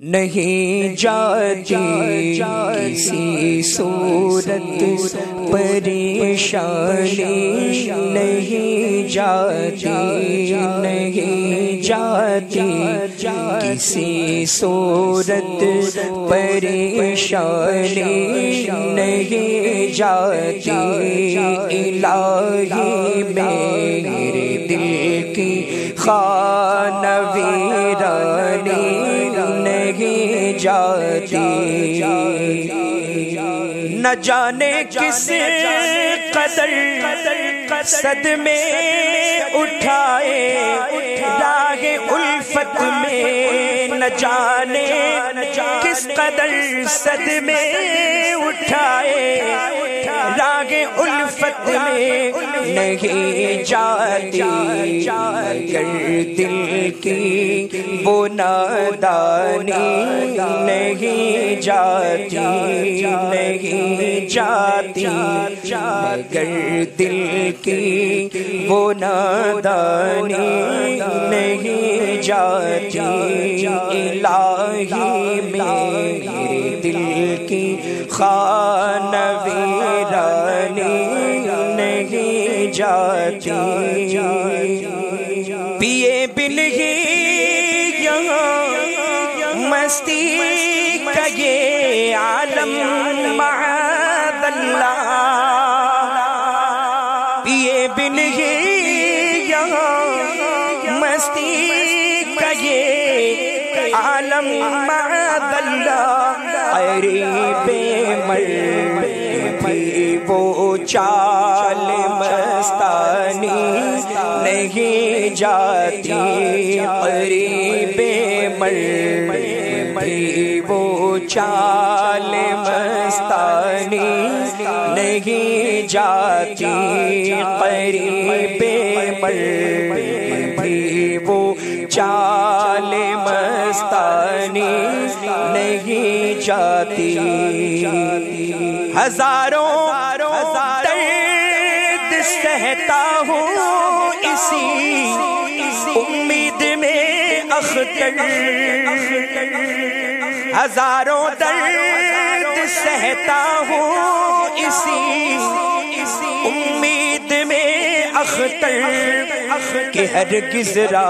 नहीं जाती किसी सूरत परेशानी नहीं जाती नहीं जाती किसी सूरत परेशानी नहीं जाती इलाही मेरे दिल की खानवी जाती। न जाने किस कदर सद में उठाए। उठाए उल्फत में न जाने किस कदर सद में उठाए। रागे उल्फत में नहीं जाती कर दिल की वो नादानी नहीं जाती नहीं जाती कर दिल की वो नादानी नहीं जाती। इलाही मेरे दिल की खानवी रानी नहीं जाती। पिए बिन ही यहाँ मस्ती का आलम महादल्ला पिए बिन ही यहाँ मस्ती आलम अरे बेमर भी वो चाल मस्तानी नहीं जाती अरे बेमर भी वो चाल मस्तानी नहीं जाती करीबे मर भी वो चाल मस्तानी नहीं जाती। हज़ारों दर्द सहता हूँ इसी उम्मीद में अख्तर। हज़ारों दर्द सहता हूँ इसी अख्तर के हर गिजरा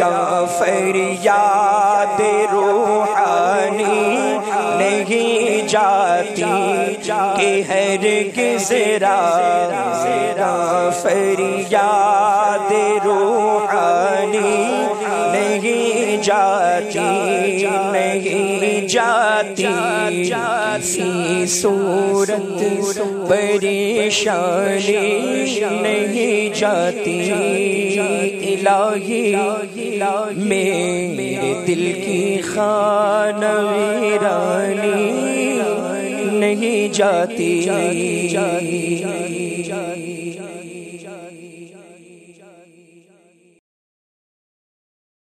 का फरियाद रूहानी नहीं जाती के हर गिजरा फरियाद रूहानी जाती नहीं जाती सूरत परेशानी नहीं जाती। इलाही मेरे दिल की खान वीरानी नहीं जाती जाती।